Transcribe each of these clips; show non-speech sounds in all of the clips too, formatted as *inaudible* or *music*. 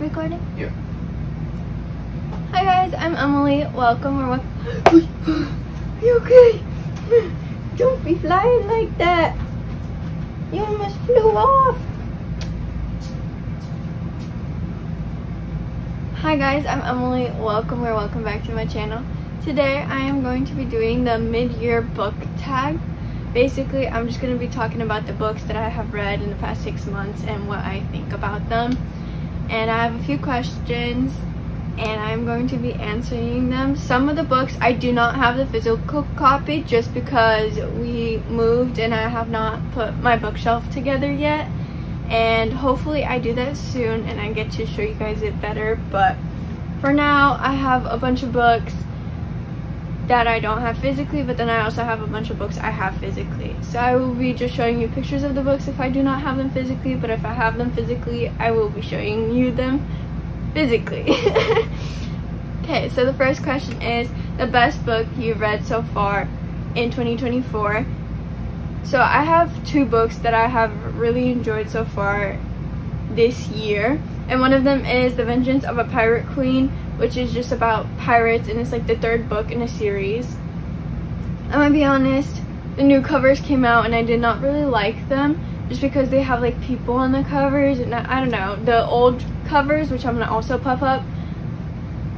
Recording? Yeah. Hi guys, I'm Emily. Welcome or welcome. *gasps* You okay? Don't be flying like that. You almost flew off. Hi guys, I'm Emily. Welcome or welcome back to my channel. Today I am going to be doing the mid-year book tag. Basically, I'm just going to be talking about the books that I have read in the past six months and what I think about them. And I have a few questions and I'm going to be answering them. Some of the books I do not have the physical copy just because we moved and I have not put my bookshelf together yet. And hopefully I do that soon and I get to show you guys it better. But for now, I have a bunch of books that I don't have physically, but then I also have a bunch of books I have physically. So I will be just showing you pictures of the books if I do not have them physically, but if I have them physically, I will be showing you them physically. *laughs* okay, so the first question is the best book you've read so far in 2024. So I have two books that I have really enjoyed so far this year. And one of them is The Vengeance of a Pirate Queen, which is just about pirates and it's like the third book in a series. I'm gonna be honest, the new covers came out and I did not really like them just because they have like people on the covers and I, I don't know. The old covers, which I'm gonna also puff up,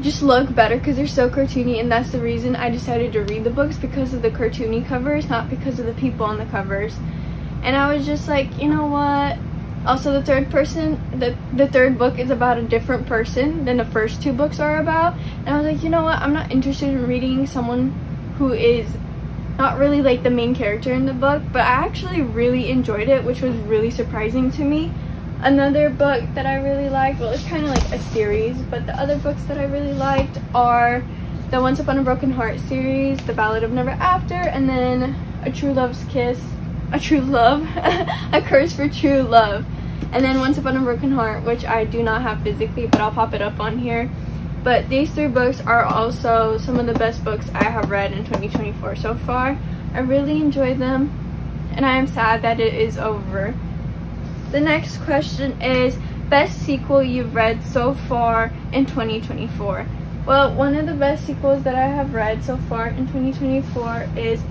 just look better because they're so cartoony and that's the reason I decided to read the books because of the cartoony covers, not because of the people on the covers. And I was just like, you know what? Also, the third person, the, the third book is about a different person than the first two books are about. And I was like, you know what? I'm not interested in reading someone who is not really like the main character in the book, but I actually really enjoyed it, which was really surprising to me. Another book that I really liked, well, it's kind of like a series, but the other books that I really liked are the Once Upon a Broken Heart series, The Ballad of Never After, and then A True Love's Kiss, A True Love, *laughs* A Curse for True Love. And then Once Upon a Broken Heart, which I do not have physically, but I'll pop it up on here. But these three books are also some of the best books I have read in 2024 so far. I really enjoyed them, and I am sad that it is over. The next question is best sequel you've read so far in 2024. Well, one of the best sequels that I have read so far in 2024 is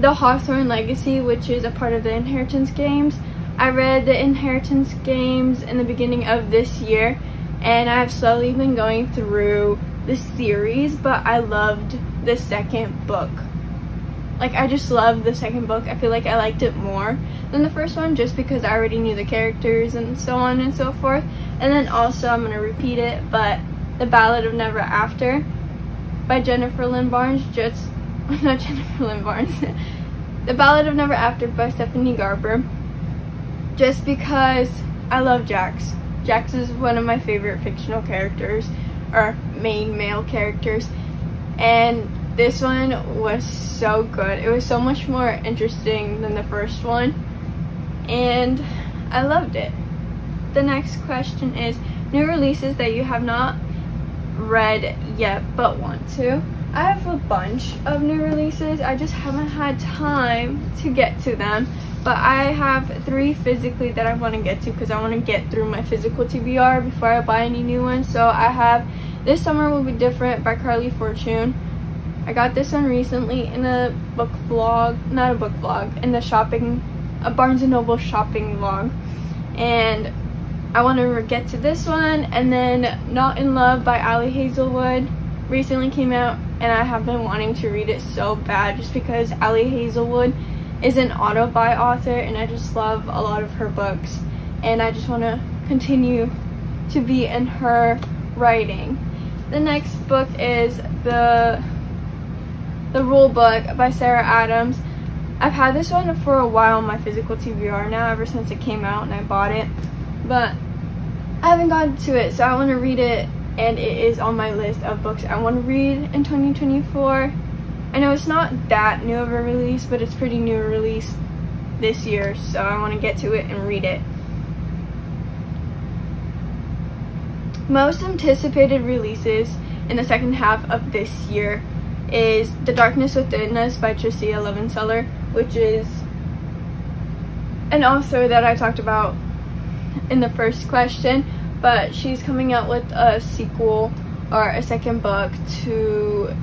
The Hawthorne Legacy, which is a part of the Inheritance games. I read the Inheritance games in the beginning of this year and I've slowly been going through the series, but I loved the second book. Like, I just loved the second book. I feel like I liked it more than the first one just because I already knew the characters and so on and so forth. And then also, I'm going to repeat it, but The Ballad of Never After by Jennifer Lynn Barnes, just, *laughs* not Jennifer Lynn Barnes, The Ballad of Never After by Stephanie Garber just because I love Jax. Jax is one of my favorite fictional characters, or main male characters, and this one was so good. It was so much more interesting than the first one, and I loved it. The next question is new releases that you have not read yet but want to. I have a bunch of new releases. I just haven't had time to get to them. But I have three physically that I want to get to because I want to get through my physical TBR before I buy any new ones. So I have This Summer Will Be Different by Carley Fortune. I got this one recently in a book vlog, not a book vlog, in the shopping, a Barnes & Noble shopping vlog. And I want to get to this one. And then Not in Love by Ali Hazelwood recently came out and I have been wanting to read it so bad just because Ali Hazelwood is an auto-buy author and I just love a lot of her books and I just want to continue to be in her writing. The next book is the the Rule Book by Sarah Adams. I've had this one for a while on my physical TBR now ever since it came out and I bought it but I haven't gotten to it so I want to read it and it is on my list of books I want to read in 2024. I know it's not that new of a release, but it's pretty new release this year, so I want to get to it and read it. Most anticipated releases in the second half of this year is The Darkness Within Us by Tricia Levenseller, which is an author that I talked about in the first question, but she's coming out with a sequel or a second book to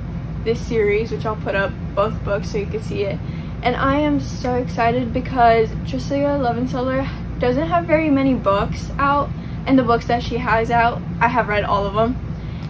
this series, which I'll put up both books so you can see it. And I am so excited because Tricia Levenseller doesn't have very many books out, and the books that she has out, I have read all of them.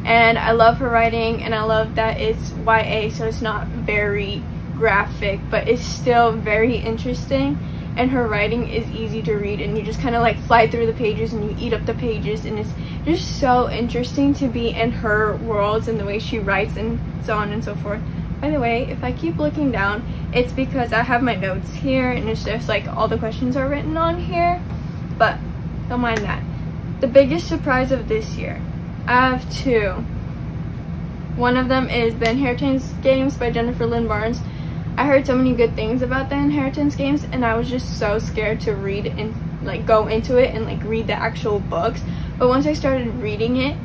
And I love her writing, and I love that it's YA, so it's not very graphic, but it's still very interesting and her writing is easy to read and you just kind of like fly through the pages and you eat up the pages and it's just so interesting to be in her worlds and the way she writes and so on and so forth. By the way, if I keep looking down, it's because I have my notes here and it's just like all the questions are written on here, but don't mind that. The biggest surprise of this year, I have two. One of them is The Inheritance Games by Jennifer Lynn Barnes. I heard so many good things about the Inheritance games and I was just so scared to read and like go into it and like read the actual books. But once I started reading it,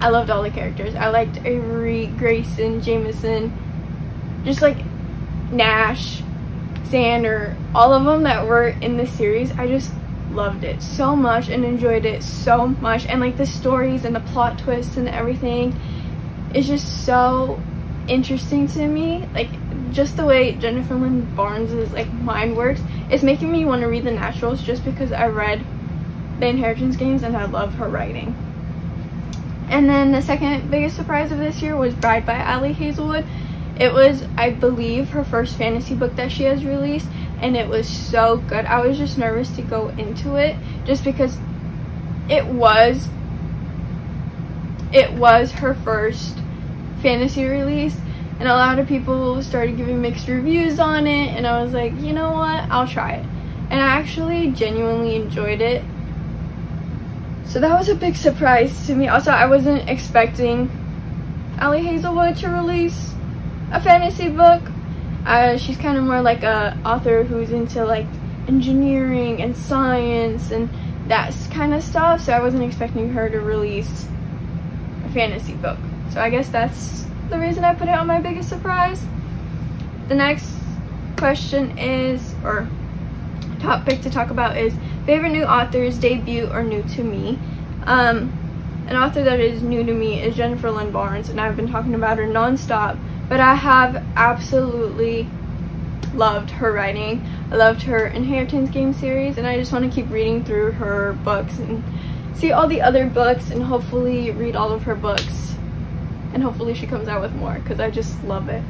I loved all the characters. I liked Avery, Grayson, Jameson, just like Nash, Xander, all of them that were in the series. I just loved it so much and enjoyed it so much and like the stories and the plot twists and everything is just so interesting to me like just the way Jennifer Lynn Barnes' like mind works, it's making me want to read the Naturals just because I read the Inheritance Games and I love her writing. And then the second biggest surprise of this year was Bride by Ali Hazelwood. It was, I believe, her first fantasy book that she has released and it was so good. I was just nervous to go into it just because it was it was her first fantasy release and a lot of people started giving mixed reviews on it and I was like, you know what, I'll try it. And I actually genuinely enjoyed it. So that was a big surprise to me. Also, I wasn't expecting Ali Hazelwood to release a fantasy book. Uh, she's kind of more like a author who's into like engineering and science and that kind of stuff. So I wasn't expecting her to release a fantasy book. So I guess that's the reason I put it on my biggest surprise. The next question is, or topic to talk about is favorite new authors, debut, or new to me. Um, an author that is new to me is Jennifer Lynn Barnes, and I've been talking about her nonstop, but I have absolutely loved her writing. I loved her Inheritance Game series, and I just want to keep reading through her books and see all the other books and hopefully read all of her books and hopefully she comes out with more because I just love it.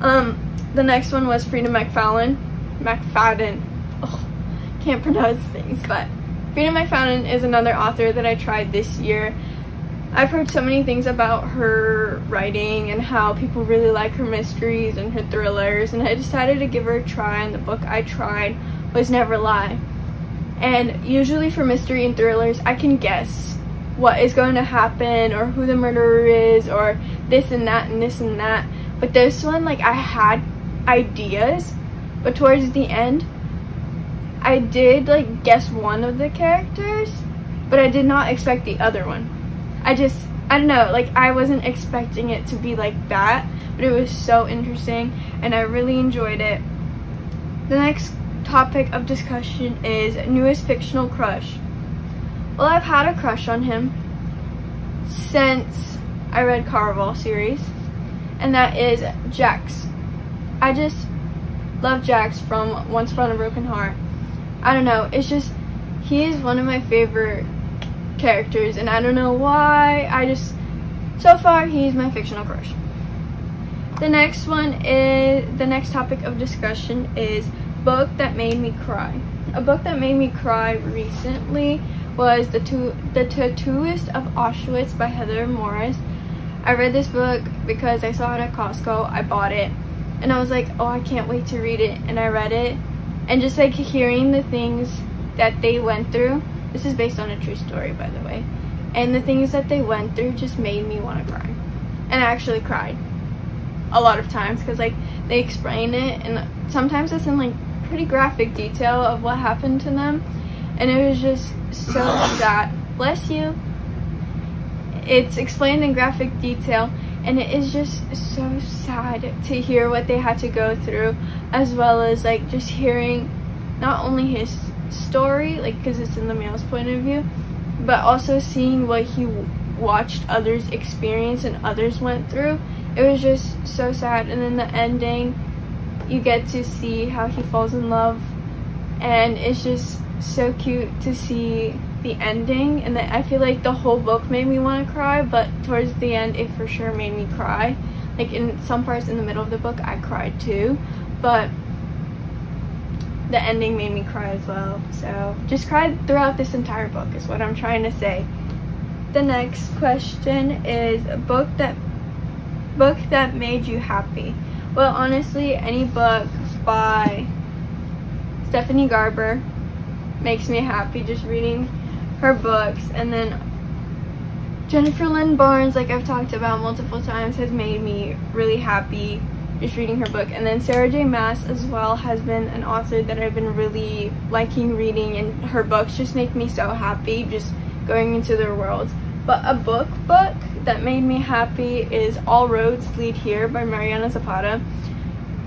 Um, the next one was Freida McFadden. McFadden. Oh, can't pronounce things, but Freida McFadden is another author that I tried this year. I've heard so many things about her writing and how people really like her mysteries and her thrillers and I decided to give her a try and the book I tried was Never Lie. And usually for mystery and thrillers, I can guess what is going to happen or who the murderer is or this and that and this and that. But this one, like I had ideas, but towards the end, I did like guess one of the characters, but I did not expect the other one. I just, I don't know, like I wasn't expecting it to be like that, but it was so interesting and I really enjoyed it. The next topic of discussion is newest fictional crush. Well, I've had a crush on him since I read Caraval series, and that is Jax. I just love Jax from Once Upon a Broken Heart. I don't know, it's just, he is one of my favorite characters, and I don't know why, I just, so far, he's my fictional crush. The next one is, the next topic of discussion is book that made me cry. A book that made me cry recently was The, two, the Tattooist of Auschwitz by Heather Morris. I read this book because I saw it at Costco. I bought it and I was like, oh, I can't wait to read it. And I read it and just like hearing the things that they went through. This is based on a true story, by the way. And the things that they went through just made me want to cry. And I actually cried a lot of times because like they explain it and sometimes it's in like pretty graphic detail of what happened to them and it was just so *sighs* sad. Bless you. It's explained in graphic detail and it is just so sad to hear what they had to go through as well as like just hearing not only his story like because it's in the male's point of view but also seeing what he watched others experience and others went through it was just so sad and then the ending you get to see how he falls in love and it's just so cute to see the ending. And I feel like the whole book made me want to cry but towards the end it for sure made me cry. Like in some parts in the middle of the book I cried too but the ending made me cry as well. So just cried throughout this entire book is what I'm trying to say. The next question is a book that book that made you happy. Well honestly any book by Stephanie Garber makes me happy just reading her books. And then Jennifer Lynn Barnes like I've talked about multiple times has made me really happy just reading her book. And then Sarah J. Maas as well has been an author that I've been really liking reading and her books just make me so happy just going into their worlds but a book book that made me happy is All Roads Lead Here by Mariana Zapata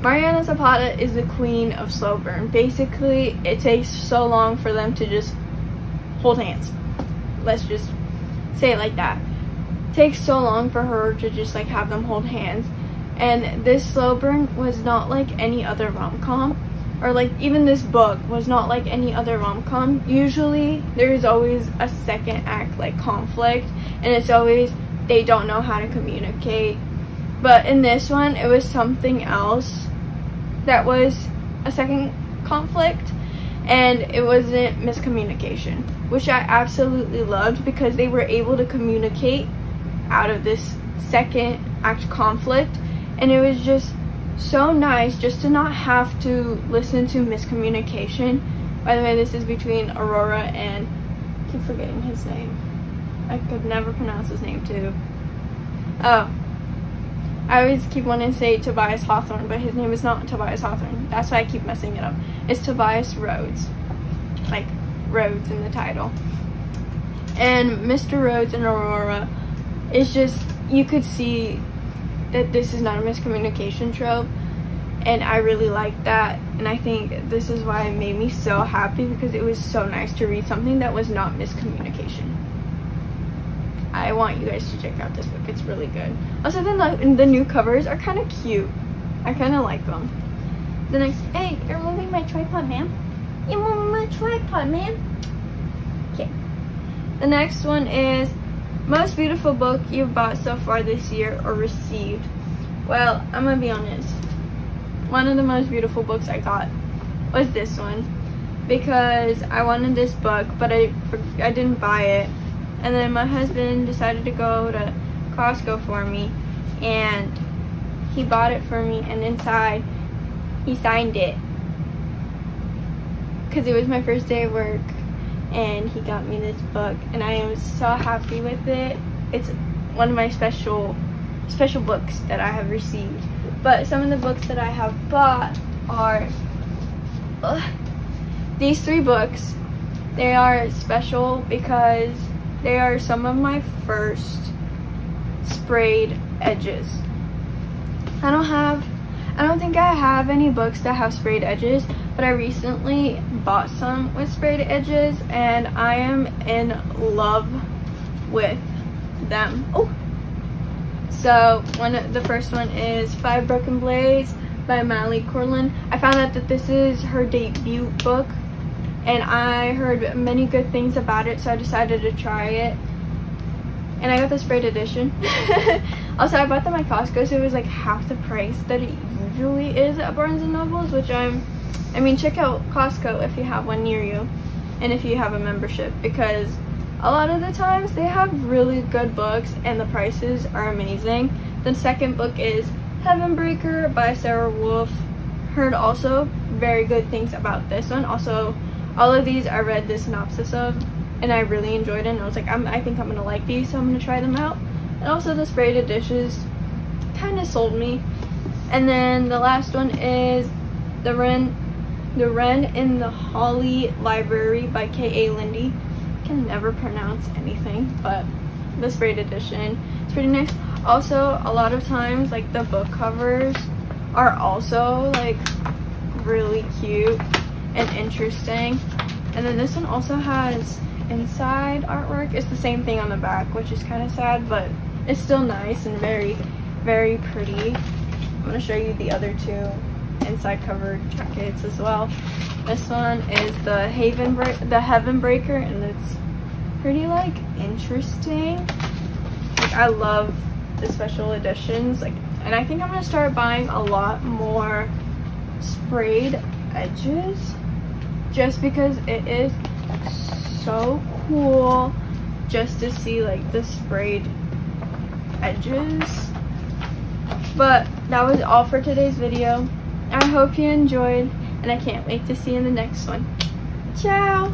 Mariana Zapata is the queen of slow burn basically it takes so long for them to just hold hands. Let's just say it like that. It takes so long for her to just like have them hold hands. And this slow burn was not like any other rom-com or like even this book was not like any other rom-com. Usually there's always a second act like conflict and it's always they don't know how to communicate. But in this one it was something else that was a second conflict and it wasn't miscommunication which I absolutely loved because they were able to communicate out of this second act conflict. And it was just so nice just to not have to listen to miscommunication. By the way this is between Aurora and I keep forgetting his name. I could never pronounce his name too. Oh I always keep wanting to say Tobias Hawthorne, but his name is not Tobias Hawthorne. That's why I keep messing it up. It's Tobias Rhodes. Like, Rhodes in the title. And Mr. Rhodes and Aurora is just, you could see that this is not a miscommunication trope. And I really like that. And I think this is why it made me so happy because it was so nice to read something that was not miscommunication. I want you guys to check out this book. It's really good. Also, then the, the new covers are kind of cute. I kind of like them. The next, hey, you're moving my tripod, ma'am. You're moving my tripod, ma'am. Okay. The next one is most beautiful book you've bought so far this year or received. Well, I'm gonna be honest. One of the most beautiful books I got was this one because I wanted this book, but I I didn't buy it and then my husband decided to go to Costco for me and he bought it for me and inside he signed it because it was my first day of work and he got me this book and I am so happy with it. It's one of my special special books that I have received. But some of the books that I have bought are these three books. They are special because they are some of my first sprayed edges. I don't have, I don't think I have any books that have sprayed edges, but I recently bought some with sprayed edges and I am in love with them. Oh! So one, the first one is Five Broken Blades by Mali Corlin. I found out that this is her debut book and I heard many good things about it so I decided to try it. And I got the sprayed edition *laughs* also I bought them at Costco so it was like half the price that it usually is at Barnes & Nobles which I'm I mean check out Costco if you have one near you and if you have a membership because a lot of the times they have really good books and the prices are amazing. The second book is Heavenbreaker by Sara Wolf heard also very good things about this one. Also all of these I read the synopsis of and I really enjoyed it and I was like I'm, I think I'm gonna like these so I'm gonna try them out. And also the sprayed dishes kind of sold me. And then the last one is the Wren the Wren in the Holly Library by K.A. Linde. Can never pronounce anything but the sprayed edition it's pretty nice. Also a lot of times like the book covers are also like really cute and interesting. And then this one also has inside artwork. It's the same thing on the back, which is kind of sad, but it's still nice and very, very pretty. I'm gonna show you the other two inside cover jackets as well. This one is the Haven the Heaven Breaker, and it's pretty like interesting. Like I love the special editions, like, and I think I'm gonna start buying a lot more sprayed edges, just because it is so cool just to see like the sprayed edges. But that was all for today's video. I hope you enjoyed and I can't wait to see you in the next one. Ciao!